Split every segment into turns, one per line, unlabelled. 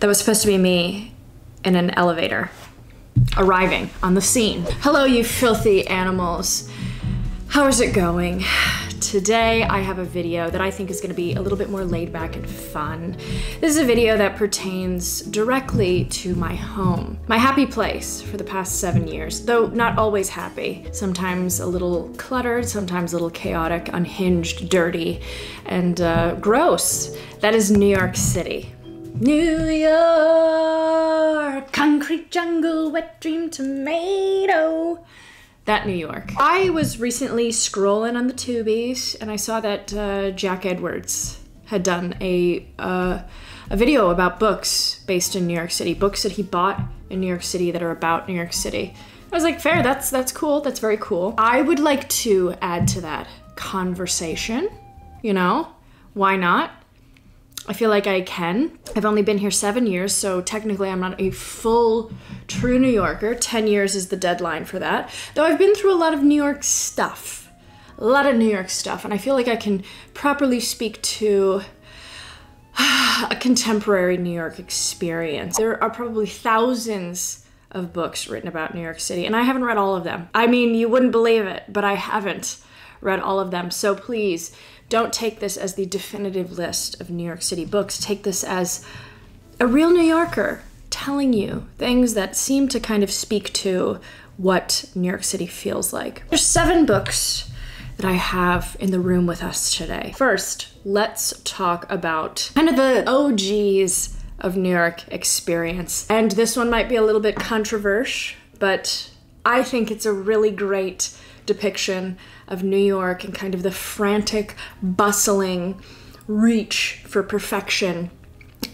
That was supposed to be me in an elevator arriving on the scene. Hello, you filthy animals. How is it going? Today I have a video that I think is going to be a little bit more laid back and fun. This is a video that pertains directly to my home, my happy place for the past seven years, though not always happy. Sometimes a little cluttered, sometimes a little chaotic, unhinged, dirty, and uh, gross. That is New York City. New York, concrete jungle, wet dream tomato. That New York. I was recently scrolling on the tubies and I saw that uh, Jack Edwards had done a uh, a video about books based in New York City, books that he bought in New York City that are about New York City. I was like, fair, that's that's cool, that's very cool. I would like to add to that conversation, you know? Why not? I feel like I can. I've only been here seven years, so technically I'm not a full true New Yorker. 10 years is the deadline for that. Though I've been through a lot of New York stuff. A lot of New York stuff, and I feel like I can properly speak to a contemporary New York experience. There are probably thousands of books written about New York City, and I haven't read all of them. I mean, you wouldn't believe it, but I haven't read all of them. So please don't take this as the definitive list of New York City books. Take this as a real New Yorker telling you things that seem to kind of speak to what New York City feels like. There's seven books that I have in the room with us today. First, let's talk about kind of the OGs of New York experience. And this one might be a little bit controversial, but I think it's a really great depiction of New York and kind of the frantic, bustling reach for perfection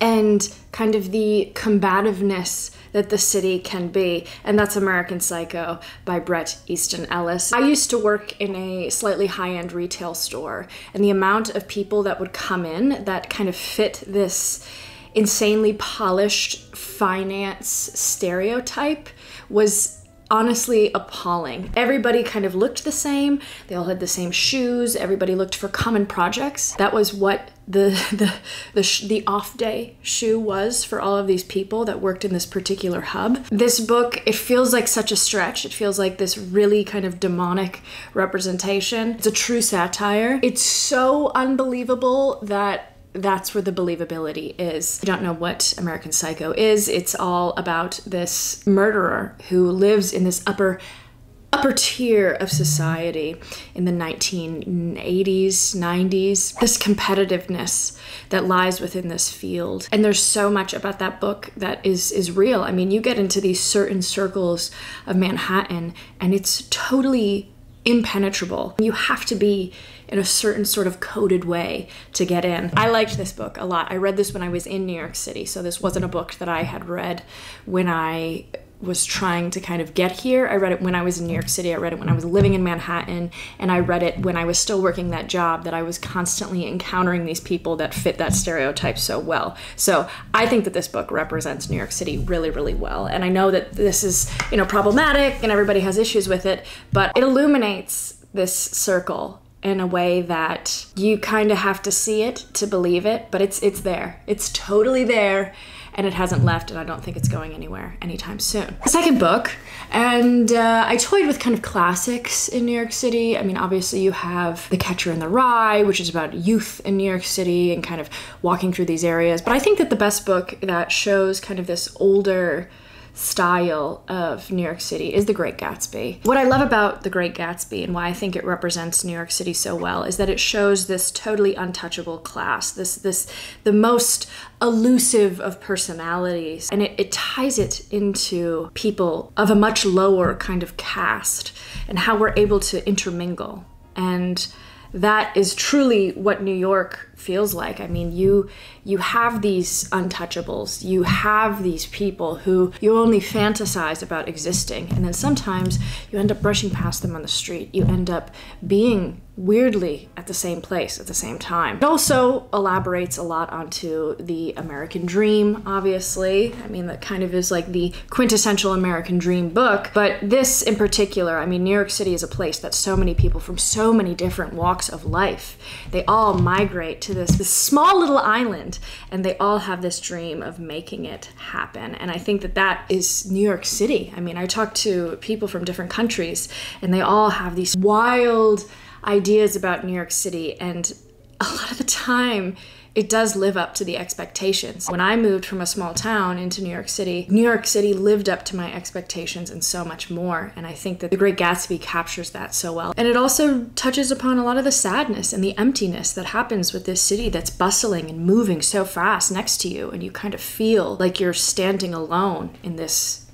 and kind of the combativeness that the city can be. And that's American Psycho by Bret Easton Ellis. I used to work in a slightly high end retail store, and the amount of people that would come in that kind of fit this insanely polished finance stereotype was honestly appalling. Everybody kind of looked the same. They all had the same shoes. Everybody looked for common projects. That was what the the the, the off day shoe was for all of these people that worked in this particular hub. This book, it feels like such a stretch. It feels like this really kind of demonic representation. It's a true satire. It's so unbelievable that that's where the believability is. I don't know what American Psycho is. It's all about this murderer who lives in this upper upper tier of society in the 1980s, 90s. This competitiveness that lies within this field. And there's so much about that book that is is real. I mean, you get into these certain circles of Manhattan and it's totally impenetrable. You have to be in a certain sort of coded way to get in. I liked this book a lot. I read this when I was in New York City, so this wasn't a book that I had read when I was trying to kind of get here. I read it when I was in New York City. I read it when I was living in Manhattan. And I read it when I was still working that job that I was constantly encountering these people that fit that stereotype so well. So I think that this book represents New York City really, really well. And I know that this is, you know, problematic and everybody has issues with it, but it illuminates this circle in a way that you kind of have to see it to believe it, but it's it's there. It's totally there and it hasn't left, and I don't think it's going anywhere anytime soon. Second book, and uh, I toyed with kind of classics in New York City. I mean, obviously, you have The Catcher in the Rye, which is about youth in New York City and kind of walking through these areas. But I think that the best book that shows kind of this older style of New York City is The Great Gatsby. What I love about The Great Gatsby and why I think it represents New York City so well is that it shows this totally untouchable class, this this the most elusive of personalities, and it, it ties it into people of a much lower kind of caste and how we're able to intermingle and that is truly what New York feels like. I mean, you you have these untouchables. You have these people who you only fantasize about existing, and then sometimes you end up brushing past them on the street. You end up being weirdly at the same place at the same time. It also elaborates a lot onto the American dream, obviously. I mean, that kind of is like the quintessential American dream book, but this in particular, I mean, New York City is a place that so many people from so many different walks of life, they all migrate to this, this small little island and they all have this dream of making it happen. And I think that that is New York City. I mean, I talk to people from different countries and they all have these wild ideas about New York City, and a lot of the time, it does live up to the expectations. When I moved from a small town into New York City, New York City lived up to my expectations and so much more. And I think that The Great Gatsby captures that so well. And it also touches upon a lot of the sadness and the emptiness that happens with this city that's bustling and moving so fast next to you. And you kind of feel like you're standing alone in this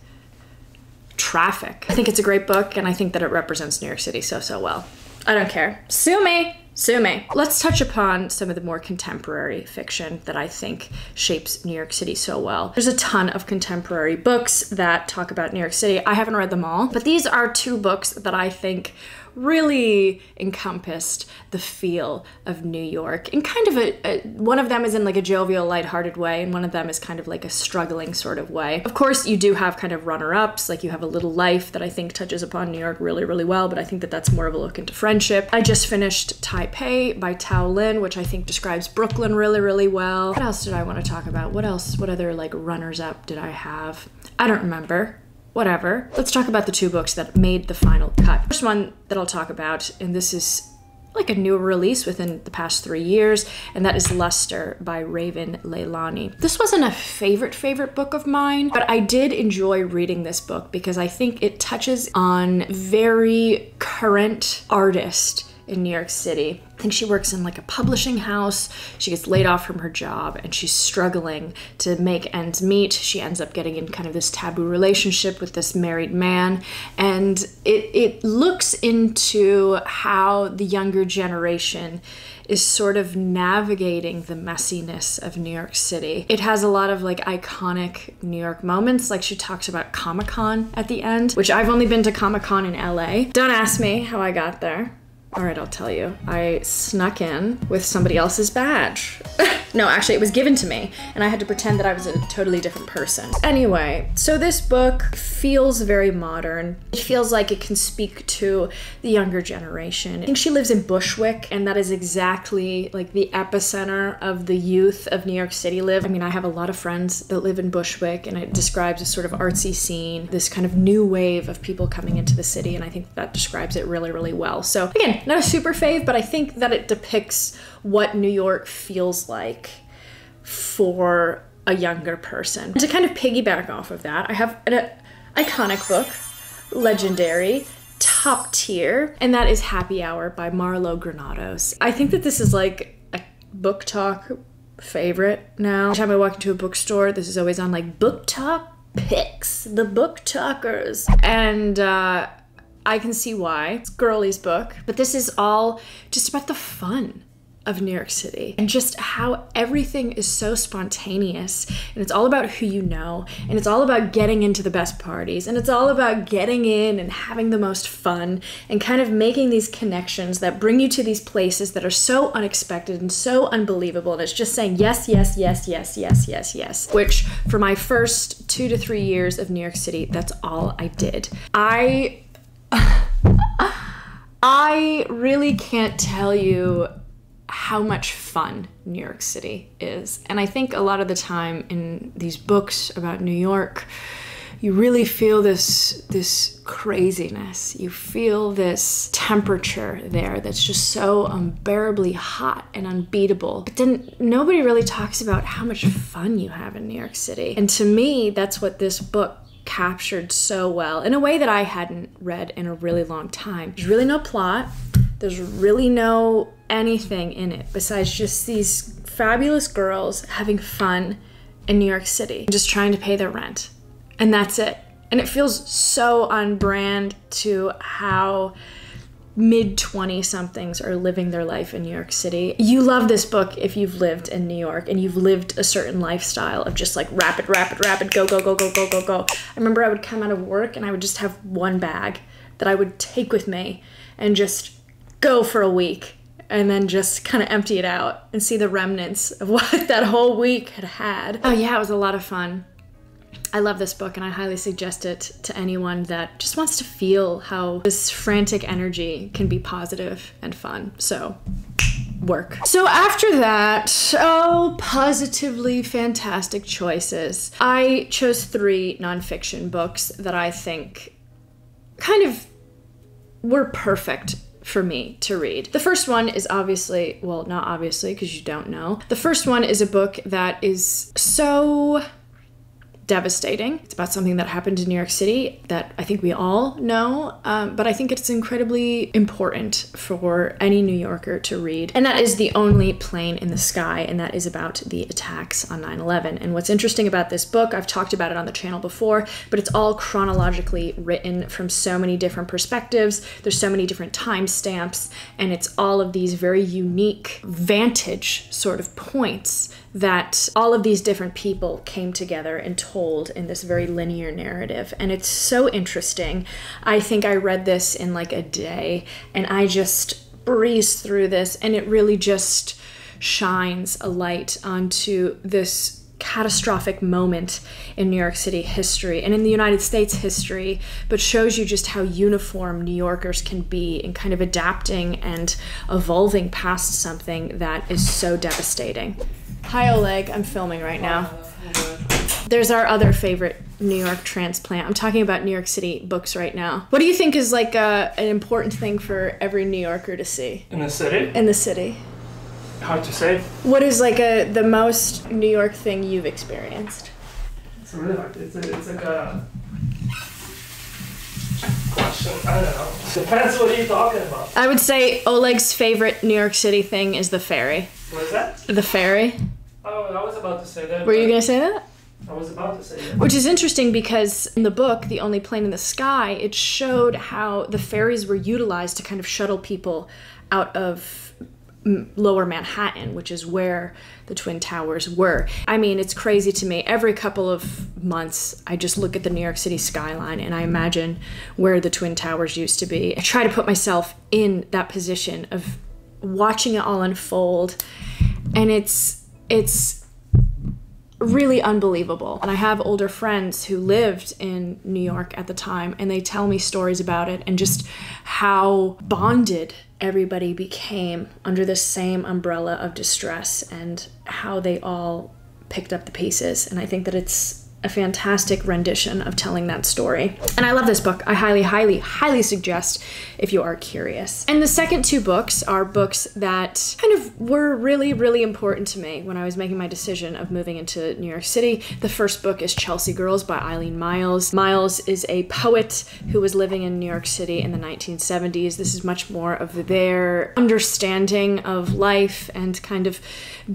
traffic. I think it's a great book, and I think that it represents New York City so, so well. I don't care. Sue me. Sue me. Let's touch upon some of the more contemporary fiction that I think shapes New York City so well. There's a ton of contemporary books that talk about New York City. I haven't read them all, but these are two books that I think really encompassed the feel of New York in kind of a, a, one of them is in like a jovial lighthearted way and one of them is kind of like a struggling sort of way. Of course, you do have kind of runner-ups like you have a little life that I think touches upon New York really really well, but I think that that's more of a look into friendship. I just finished Taipei by Tao Lin, which I think describes Brooklyn really really well. What else did I want to talk about? What else what other like runners up did I have? I don't remember whatever. Let's talk about the two books that made the final cut. First one that I'll talk about, and this is like a new release within the past three years, and that is Luster by Raven Leilani. This wasn't a favorite, favorite book of mine, but I did enjoy reading this book because I think it touches on very current artist in New York City. I think she works in like a publishing house. She gets laid off from her job and she's struggling to make ends meet. She ends up getting in kind of this taboo relationship with this married man. And it, it looks into how the younger generation is sort of navigating the messiness of New York City. It has a lot of like iconic New York moments, like she talks about Comic Con at the end, which I've only been to Comic Con in LA. Don't ask me how I got there. All right, I'll tell you. I snuck in with somebody else's badge. no, actually, it was given to me, and I had to pretend that I was a totally different person. Anyway, so this book feels very modern. It feels like it can speak to the younger generation. I think she lives in Bushwick, and that is exactly like the epicenter of the youth of New York City live. I mean, I have a lot of friends that live in Bushwick, and it describes a sort of artsy scene, this kind of new wave of people coming into the city, and I think that describes it really, really well. So, again, not a super fave, but I think that it depicts what New York feels like for a younger person. And to kind of piggyback off of that, I have an iconic book, legendary, top tier, and that is Happy Hour by Marlowe Granados. I think that this is like a BookTok favorite now. Every time I walk into a bookstore, this is always on like BookTok picks, the BookTokers. And uh I can see why. It's Girlie's book, but this is all just about the fun of New York City and just how everything is so spontaneous. And it's all about who you know. And it's all about getting into the best parties. And it's all about getting in and having the most fun and kind of making these connections that bring you to these places that are so unexpected and so unbelievable. And it's just saying yes yes yes yes yes yes yes. Which for my first 2 to 3 years of New York City that's all I did. I I really can't tell you how much fun New York City is. And I think a lot of the time in these books about New York, you really feel this this craziness. You feel this temperature there that's just so unbearably hot and unbeatable. But then nobody really talks about how much fun you have in New York City. And to me, that's what this book captured so well in a way that I hadn't read in a really long time. There's really no plot. There's really no anything in it besides just these fabulous girls having fun in New York City, just trying to pay their rent. And that's it. And it feels so on brand to how mid 20 somethings are living their life in New York City. You love this book if you've lived in New York and you've lived a certain lifestyle of just like rapid, rapid, rapid, go, go, go, go, go, go, go. I remember I would come out of work and I would just have one bag that I would take with me and just go for a week and then just kind of empty it out and see the remnants of what that whole week had had. Oh, yeah, it was a lot of fun. I love this book and I highly suggest it to anyone that just wants to feel how this frantic energy can be positive and fun. So, work. So, after that, oh, positively fantastic choices. I chose three nonfiction books that I think kind of were perfect for me to read. The first one is obviously, well, not obviously, because you don't know. The first one is a book that is so devastating. It's about something that happened in New York City that I think we all know, um, but I think it's incredibly important for any New Yorker to read. And that is The Only Plane in the Sky, and that is about the attacks on 9 11. And what's interesting about this book, I've talked about it on the channel before, but it's all chronologically written from so many different perspectives. There's so many different timestamps, and it's all of these very unique vantage sort of points that all of these different people came together and told in this very linear narrative. And it's so interesting. I think I read this in like a day and I just breezed through this, and it really just shines a light onto this catastrophic moment in New York City history and in the United States history, but shows you just how uniform New Yorkers can be in kind of adapting and evolving past something that is so devastating. Hi, Oleg. I'm filming right now. There's our other favorite New York transplant. I'm talking about New York City books right now. What do you think is like a, an important thing for every New Yorker to see
In the city?
in the city?
Hard to say.
What is like a the most New York thing you've experienced?
It's really hard. It's, a, it's like a question. I don't know. Depends what you're talking about.
I would say Oleg's favorite New York City thing is the ferry.
What is that?
The ferry.
Oh, I was about to say that.
Were you gonna say that?
I was about to say that.
Which is interesting because in the book, The Only Plane in the Sky, it showed how the ferries were utilized to kind of shuttle people out of lower Manhattan, which is where the Twin Towers were. I mean, it's crazy to me. Every couple of months, I just look at the New York City skyline and I imagine where the Twin Towers used to be. I try to put myself in that position of watching it all unfold, and it's it's really unbelievable. And I have older friends who lived in New York at the time, and they tell me stories about it and just how bonded everybody became under the same umbrella of distress and how they all picked up the pieces. And I think that it's a fantastic rendition of telling that story. And I love this book. I highly, highly, highly suggest if you are curious. And the second two books are books that kind of were really, really important to me when I was making my decision of moving into New York City. The first book is Chelsea Girls by Eileen Myles. Myles is a poet who was living in New York City in the 1970s. This is much more of their understanding of life and kind of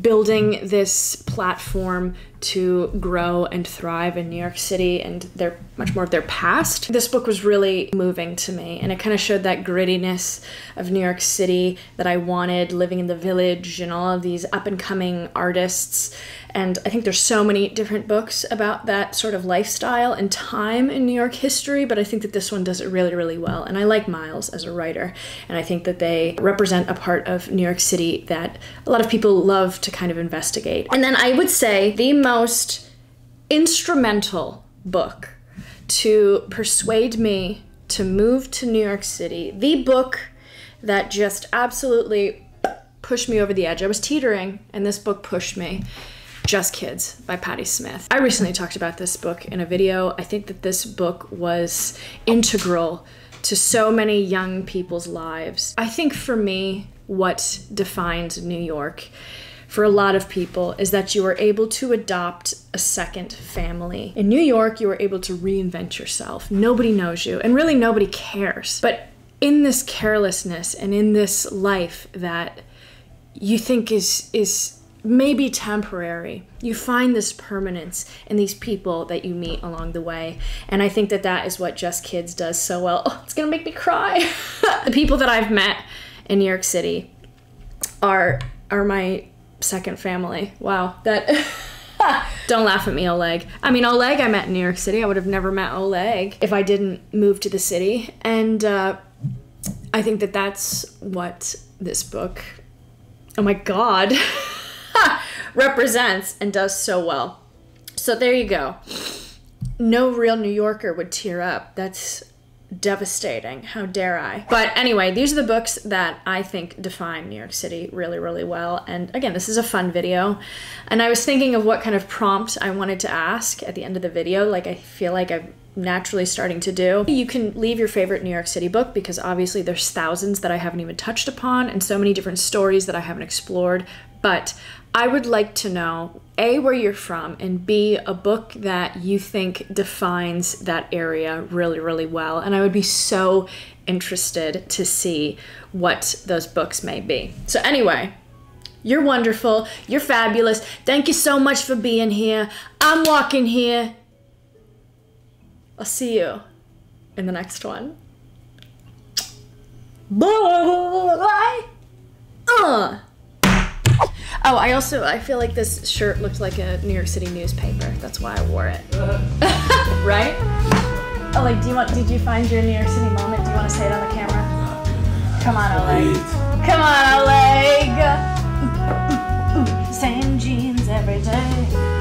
building this platform to grow and thrive in New York City and their much more of their past. This book was really moving to me and it kind of showed that grittiness of New York City that I wanted living in the village and all of these up and coming artists. And I think there's so many different books about that sort of lifestyle and time in New York history, but I think that this one does it really, really well. And I like Myles as a writer, and I think that they represent a part of New York City that a lot of people love to kind of investigate. And then I would say the most instrumental book to persuade me to move to New York City, the book that just absolutely pushed me over the edge. I was teetering, and this book pushed me. Just Kids by Patti Smith. I recently talked about this book in a video. I think that this book was integral to so many young people's lives. I think for me, what defines New York for a lot of people is that you are able to adopt a second family. In New York, you are able to reinvent yourself. Nobody knows you, and really nobody cares. But in this carelessness and in this life that you think is is maybe temporary. You find this permanence in these people that you meet along the way. And I think that that is what Just Kids does so well. Oh, it's going to make me cry. the people that I've met in New York City are are my second family. Wow. That Don't laugh at me, Oleg. I mean, Oleg I met in New York City. I would have never met Oleg if I didn't move to the city. And uh, I think that that's what this book, oh my God, represents and does so well. So there you go. No real New Yorker would tear up. That's devastating. How dare I? But anyway, these are the books that I think define New York City really, really well. And again, this is a fun video. And I was thinking of what kind of prompt I wanted to ask at the end of the video. Like, I feel like I'm naturally starting to do. You can leave your favorite New York City book because obviously there's thousands that I haven't even touched upon and so many different stories that I haven't explored. But I would like to know A, where you're from, and B, a book that you think defines that area really, really well. And I would be so interested to see what those books may be. So, anyway, you're wonderful. You're fabulous. Thank you so much for being here. I'm walking here. I'll see you in the next one. Bye. Uh. Oh, I also I feel like this shirt looked like a New York City newspaper. That's why I wore it. right? Oh, like, do you want? Did you find your New York City moment? Do you want to say it on the camera? Come on, Oleg. Come on, Oleg. Same jeans every day.